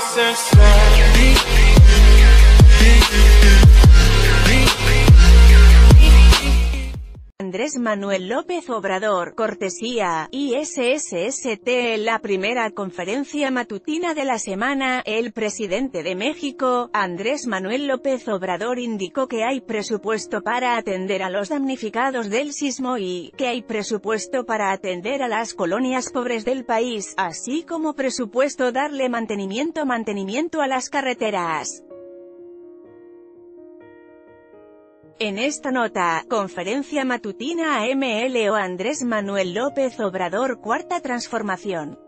process slowly Andrés Manuel López Obrador, cortesía, ISSST, la primera conferencia matutina de la semana, el presidente de México, Andrés Manuel López Obrador indicó que hay presupuesto para atender a los damnificados del sismo y, que hay presupuesto para atender a las colonias pobres del país, así como presupuesto darle mantenimiento mantenimiento a las carreteras. En esta nota, conferencia matutina a MLO Andrés Manuel López Obrador Cuarta Transformación.